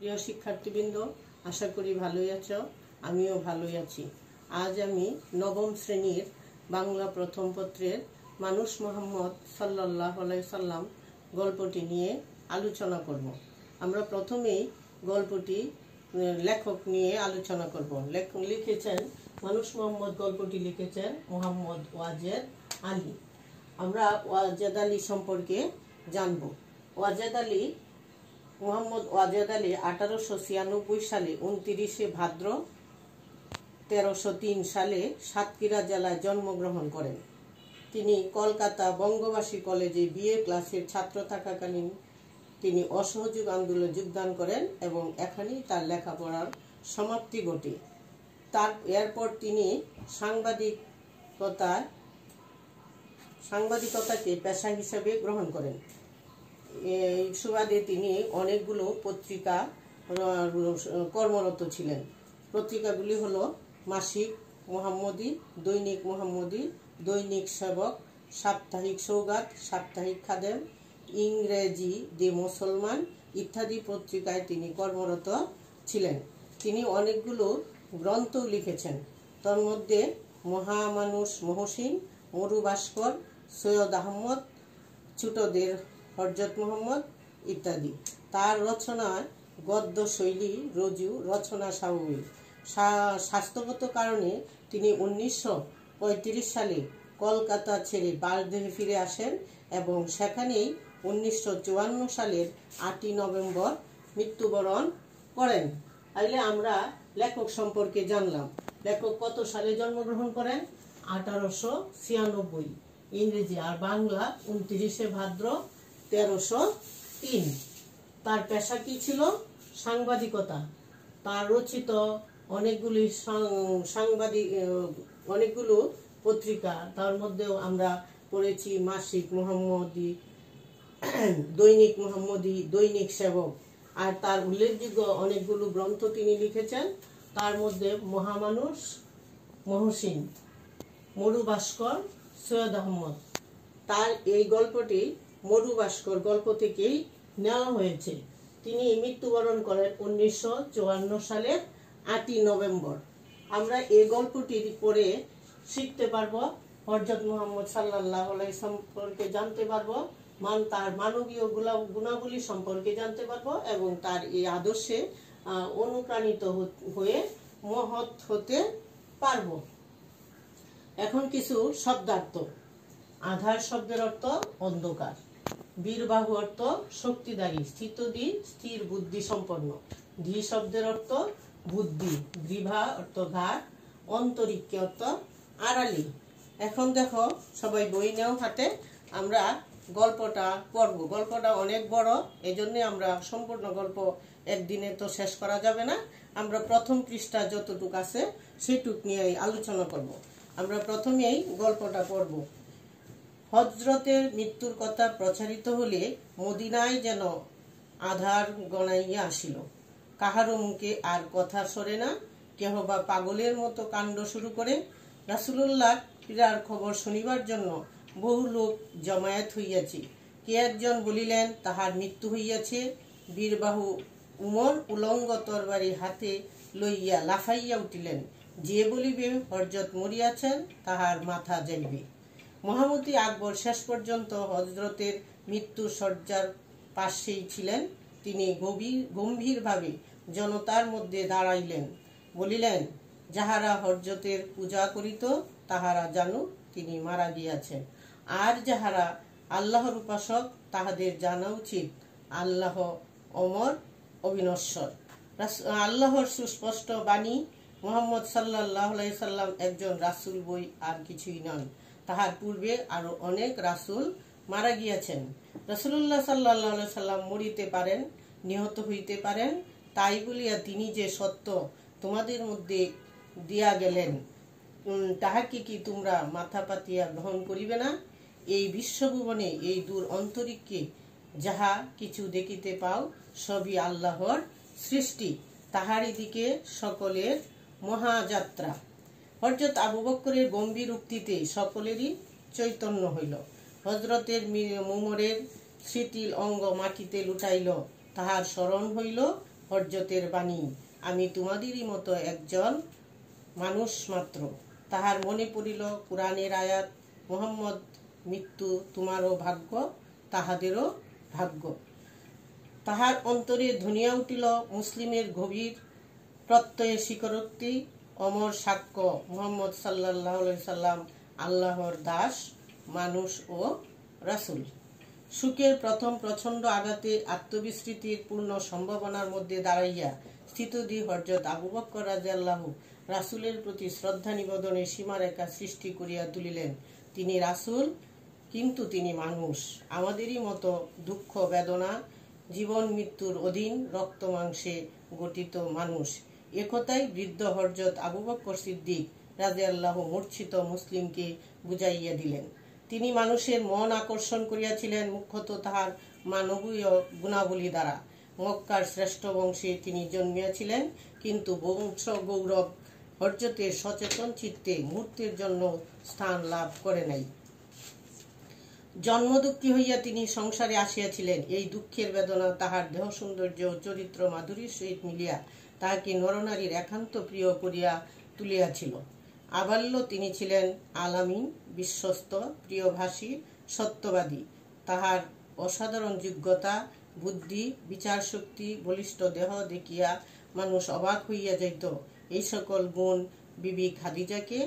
প্রিয় শিক্ষার্থীবৃন্দ, আশা করি ভালোই আছো, আমিও ভালোই আছি। আজ আমি নবম শ্রেণির বাংলা প্রথম পত্রের মানুষ মোহাম্মদ সাল্লাহ সাল্লাম গল্পটি নিয়ে আলোচনা করব। আমরা প্রথমেই গল্পটি লেখক নিয়ে আলোচনা করব। লিখেছেন মানুষ মোহাম্মদ, গল্পটি লিখেছেন মোহাম্মদ ওয়াজেদ আলী। আমরা ওয়াজেদ আলী সম্পর্কে জানব। ওয়াজেদ আলী মোহাম্মদ ওয়াজেদ আলী আঠারোশো ছিয়ানব্বই সালে উনতিরিশে ভাদ্র তেরোশো তিন সালে সাতক্ষীরা জেলায় জন্মগ্রহণ করেন। তিনি কলকাতা বঙ্গবাসী কলেজে বিএ ক্লাসের ছাত্র থাকাকালীন তিনি অসহযোগ আন্দোলনে যোগদান করেন এবং এখানেই তার লেখাপড়ার সমাপ্তি ঘটে। তার, এরপর তিনি সাংবাদিকতা সাংবাদিকতাকে পেশা হিসেবে গ্রহণ করেন। এই সুবাদে তিনি অনেকগুলো পত্রিকা, কর্মরত ছিলেন। পত্রিকাগুলি হলো মাসিক মোহাম্মদী, দৈনিক মোহাম্মদী, দৈনিক সেবক, সাপ্তাহিক সৌগাত, সাপ্তাহিক খাদেম, ইংরেজি দি মুসলমান ইত্যাদি পত্রিকায় তিনি কর্মরত ছিলেন। তিনি অনেকগুলো গ্রন্থ লিখেছেন। তার মধ্যে মহামানুষ মহসিন মরু ভাস্কর সৈয়দ আহমদ, ছোটদের হরজত মোহাম্মদ ইত্যাদি। তার রচনায় গদ্য শৈলী, রজু, রচনা স্বাভাবিক স্বাস্থ্যগত কারণে তিনি উনিশশো পঁয়ত্রিশ সালে কলকাতা ছেড়ে বারদেহে ফিরে আসেন এবং সেখানেই উনিশশো চুয়ান্ন সালের আটই নভেম্বর মৃত্যুবরণ করেন। তাইলে আমরা লেখক সম্পর্কে জানলাম, লেখক কত সালে জন্মগ্রহণ করেন? আঠারোশো ছিয়ানব্বই। ইংরেজি আর বাংলা উনত্রিশে ভাদ্র তেরোশো তিন। তার পেশা কি ছিল? সাংবাদিকতা। তার রচিত অনেকগুলি সাংবাদিক অনেকগুলো পত্রিকা। তার মধ্যেও আমরা পড়েছি মাসিক মোহাম্মদী, দৈনিক মোহাম্মদী, দৈনিক সেবক। আর তার উল্লেখযোগ্য অনেকগুলো গ্রন্থ তিনি লিখেছেন। তার মধ্যে মহামানুষ, মহসিন মরু ভাস্কর সৈয়দ আহমদ। তার এই গল্পটি মরু ভাস্কর গল্প থেকেই নেওয়া হয়েছে। তিনি মৃত্যুবরণ করেন উনিশশো চুয়ান্ন সালের আটই নভেম্বর। আমরা এই গল্পটি পড়ে শিখতে পারব হরজত মোহাম্মদ সাল্লাহ সম্পর্কে জানতে পারব, মান তার মানবীয় গুণাবলী সম্পর্কে জানতে পারব এবং তার এই আদর্শে অনুপ্রাণিত হয়ে মহৎ হতে পারব। এখন কিছু শব্দার্থ। আধার শব্দের অর্থ অন্ধকার। বীরবাহু অর্থ শক্তিদায়ী, স্থিতদি, স্থির বুদ্ধি সম্পন্ন। ধি শব্দের অর্থ বুদ্ধি গ্রীভা অর্থ ঘাট অন্তরিক্ষে অর্থ আড়ালি। এখন দেখো, সবাই বই নেও হাতে, আমরা গল্পটা পড়ব। গল্পটা অনেক বড় এই জন্যে আমরা সম্পূর্ণ গল্প একদিনে তো শেষ করা যাবে না। আমরা প্রথম পৃষ্ঠা যতটুক আছে, সেটুক নিয়ে আলোচনা করব। আমরা প্রথমেই গল্পটা পড়ব। হজরতের মৃত্যুর কথা প্রচারিত হলে মদিনায় যেন আধার গণাইয়া আসিল। কাহারও মুখে আর কথা সরে না। কেহ বা পাগলের মতো কাণ্ড শুরু করে। রাসুলুল্লাহ পীড়ার খবর শুনিবার জন্য বহু লোক জমায়েত হইয়াছে। কে একজন বলিলেন, তাহার মৃত্যু হইয়াছে। বীরবাহু উমর উলঙ্গ তরবারি হাতে লইয়া লাফাইয়া উঠিলেন। যে বলিবে হরজত মরিয়াছেন, তাহার মাথা যাইবে। মহামতি আকবর শেষ পর্যন্ত হজরতের মৃত্যু শয্যার পাশেই ছিলেন। তিনি গভীর, গম্ভীরভাবে জনতার মধ্যে দাঁড়াইলেন। বলিলেন, যাহারা হরজতের পূজা করিত, তাহারা জানুক তিনি মারা গিয়াছেন। আর যাহারা আল্লাহর উপাসক, তাহাদের জানা উচিত, আল্লাহ অমর অবিনশ্বর। আল্লাহর সুস্পষ্ট বাণী, মোহাম্মদ সাল্লাহ সাল্লাম একজন রাসূল বই আর কিছুই নন তাহার পূর্বে আরও অনেক রাসূল মারা গিয়াছেন। রসুল্লাহ সাল্লা সাল্লাম মরিতে পারেন, নিহত হইতে পারেন। তাই বলিয়া তিনি যে সত্য তোমাদের মধ্যে দিয়া গেলেন তাহাকে কি তোমরা মাথা পাতিয়া গ্রহণ করিবে না? এই বিশ্বভুবনে, এই দূর অন্তরিককে যাহা কিছু দেখিতে পাও, সবই আল্লাহর সৃষ্টি। তাহারই দিকে সকলের মহাযাত্রা। হজরত আবু বক্করের গম্ভীর উক্তিতে সকলেরই চৈতন্য হইল। হজরতের মোমরের শিথিল অঙ্গ মাটিতে লুটাইল, তাহার স্মরণ হইল হরজতের বাণী, আমি তোমাদেরই মতো একজন মানুষ মাত্র। তাহার মনে পড়িল, কোরআনের আয়াত, মোহাম্মদ মৃত্যু তোমারও ভাগ্য, তাহাদেরও ভাগ্য। তাহার অন্তরে ধনিয়া উঠিল, মুসলিমের গভীর প্রত্যয়ে স্বীকারোক্তি অমর সাক্ষ্য, মোহাম্মদ সাল্লাহ সাল্লাম আল্লাহর দাস, মানুষ ও রাসুল। সুখের প্রথম প্রচণ্ড আঘাতে আত্মবিস্মৃতির পূর্ণ সম্ভাবনার মধ্যে দাঁড়াইয়া স্থিতদি হরজত আবু বক্কর রাজিয়াল্লাহ রাসুলের প্রতি শ্রদ্ধা নিবেদনে সীমারেখা সৃষ্টি করিয়া তুলিলেন। তিনি রাসুল, কিন্তু তিনি মানুষ। আমাদেরই মতো দুঃখ, বেদনা, জীবন মৃত্যুর অধীন রক্ত মাংসে গঠিত মানুষ। একথাই বৃদ্ধ হরজত আবু বক্কর সিদ্দিক রাজে আল্লাহ মূর্ছিত মুসলিমকে বুঝাইয়া দিলেন। তিনি মানুষের মন আকর্ষণ করিয়াছিলেন, মুখ্যত তাহার মানবীয় গুণাবলী দ্বারা। মক্কার শ্রেষ্ঠ বংশে তিনি জন্মিয়াছিলেন, কিন্তু বংশ গৌরব হরজতের সচেতন চিত্তে মুহূর্তের জন্য স্থান লাভ করে নাই। জন্মদুঃখী হইয়া তিনি সংসারে আসিয়াছিলেন। এই দুঃখের বেদনা তাহার দেহ সৌন্দর্য চরিত্র মাধুরীর সহিত মিলিয়া তাহাকে নরনারীর একান্ত প্রিয় করিয়া তুলিয়াছিল। আবাল্য তিনি ছিলেন আলামিন বিশ্বস্ত, প্রিয়ভাষী, সত্যবাদী। তাহার অসাধারণ যোগ্যতা, বুদ্ধি বিচার শক্তি বলিষ্ঠ দেহ দেখিয়া মানুষ অবাক হইয়া যাইত। এই সকল গুণ বিবি খাদিজাকে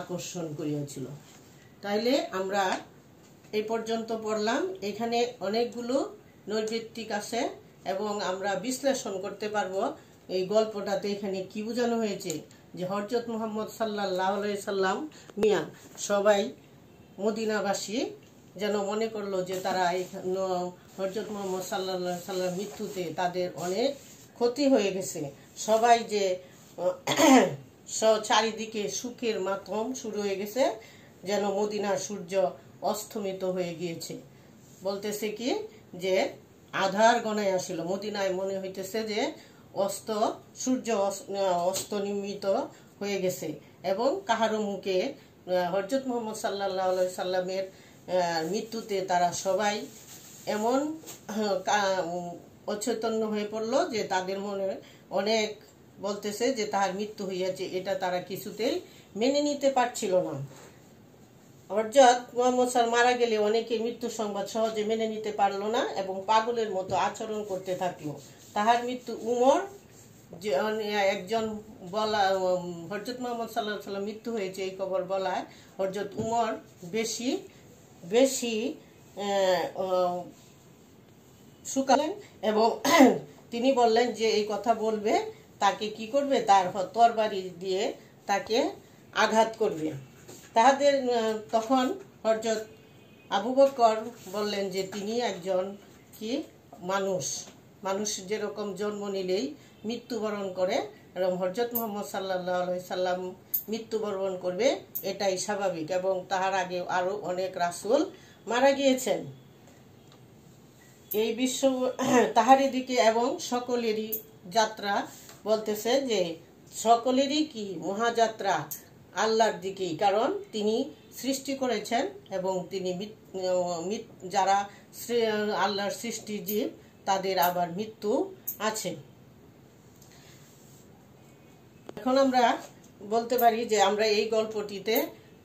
আকর্ষণ করিয়াছিল। তাইলে আমরা এই পর্যন্ত পড়লাম। এখানে অনেকগুলো নৈবৃত্তিক আছে এবং আমরা বিশ্লেষণ করতে পারব এই গল্পটাতে এখানে কি বোঝানো হয়েছে? যে হরজত মোহাম্মদ সাল্লাহ সাল্লাম, মিয়া, সবাই মদিনাবাসী যেন মনে করল যে তারা হরজত মোহাম্মদ সাল্লাহ সাল্লাম মৃত্যুতে তাদের অনেক ক্ষতি হয়ে গেছে। সবাই যে চারিদিকে সুখের মাতম শুরু হয়ে গেছে, যেন মদিনার সূর্য অস্তমিত হয়ে গিয়েছে। বলতেছে কি যে, আধার গণায় আসিল। মদিনায় মনে হইতেছে যে অস্ত, সূর্য অস্ত নির্মিত হয়ে গেছে এবং কাহারো মুখে হরজত মোহাম্মদ সাল্লাহ সাল্লামের মৃত্যুতে তারা সবাই এমন অচৈতন্য হয়ে পড়ল যে তাদের মনে অনেক বলতেছে যে তাহার মৃত্যু হইয়াছে, এটা তারা কিছুতেই মেনে নিতে পারছিল না। হরজত মোহাম্মদ সাল মারা গেলে অনেকে মৃত্যু সংবাদ সহজে মেনে নিতে পারল না এবং পাগলের মতো আচরণ করতে থাকল। তাহার মৃত্যু উমর, যে একজন বলা হরজত মোহাম্মদ সাল্লাহ সাল্লাম মৃত্যু হয়েছে এই খবর বলায় হরজত উমর বেশি বেশি শুকালেন এবং তিনি বললেন যে এই কথা বলবে, তাকে কি করবে? তার তরবারি দিয়ে তাকে আঘাত করবে। তাহাদের তখন হরজত আবু বকর বললেন যে, তিনি একজন কি? মানুষ। মানুষ যেরকম জন্ম নিলেই মৃত্যুবরণ করে, এবং হরজত মোহাম্মদ সাল্লাহ সাল্লাম মৃত্যুবরণ করবে, এটাই স্বাভাবিক, এবং তাহার আগে আরও অনেক রাসুল মারা গিয়েছেন। এই বিশ্ব, তাহারই দিকে এবং সকলেরই যাত্রা বলতেছে যে, সকলেরই কি মহাযাত্রা আল্লাহর দিকেই, কারণ তিনি সৃষ্টি করেছেন এবং তিনি যারা আল্লাহর সৃষ্টি জীব, তাদের আবার মৃত্যু আছে। এখন আমরা বলতে পারি যে আমরা এই গল্পটিতে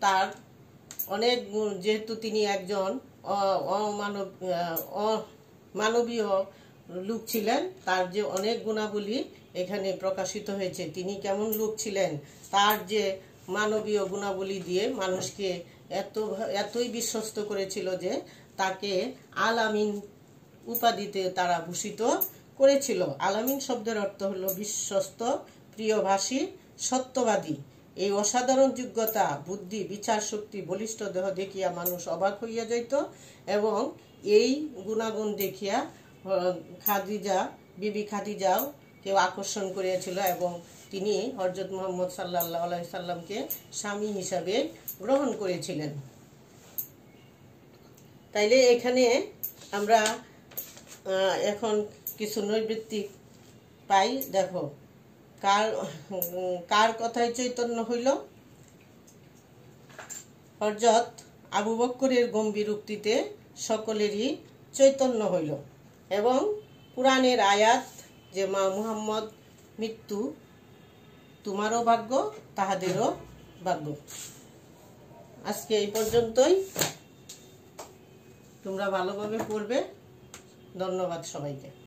তার অনেক যেহেতু তিনি একজন অমানব মানবীয় লোক ছিলেন, তার যে অনেক গুণাবলী এখানে প্রকাশিত হয়েছে। তিনি কেমন লোক ছিলেন? তার যে মানবীয় গুণাবলী দিয়ে মানুষকে এত, এতই বিশ্বস্ত করেছিল যে তাকে আলামিন উপাধিতে তারা ভূষিত করেছিল। আলামিন শব্দের অর্থ হলো বিশ্বস্ত, প্রিয়ভাষী, সত্যবাদী। এই অসাধারণ যোগ্যতা, বুদ্ধি, বিচার শক্তি, বলিষ্ঠ দেহ দেখিয়া মানুষ অবাক হইয়া যাইত এবং এই গুণাগুণ দেখিয়া খাদিজা, বিবি খাদিজাও কেউ আকর্ষণ করিয়াছিল এবং তিনি হরজত মোহাম্মদ সাল্লাহ সাল্লামকে স্বামী হিসাবে গ্রহণ করেছিলেন। তাইলে এখানে আমরা এখন কিছু নৈবৃত্তিক পাই। দেখো, কার কার কথায় চৈতন্য হইল? হরজত আবু বক্করের গম্ভীর উক্তিতে সকলেরই চৈতন্য হইল এবং পুরাণের আয়াত যে মা মুহাম্মদ মৃত্যু তোমারও ভাগ্য তাহাদেরও ভাগ্য। আজকে এই পর্যন্তই। তোমরা ভালোভাবে পড়বে। ধন্যবাদ সবাইকে।